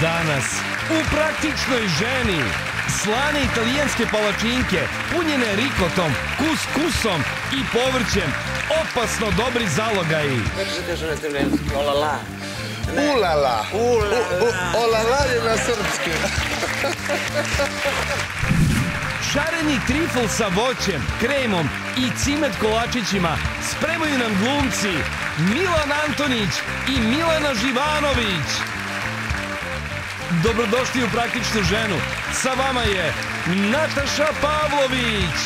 Danas u praktičnoj ženi slane italijanske palačinke punjene rikotom, kuskusom i povrćem. Opasno dobri zalogaji. Kako se kaže na italijanski? Olala. Ulala. Ulala. Olala je na srpski. Šareni trifl sa voćem, kremom i cimet kolačićima spremaju nam glumci Milan Antonić i Milana Živanović. Dobrodošli u praktičnu ženu. Sa vama je Nataša Pavlović.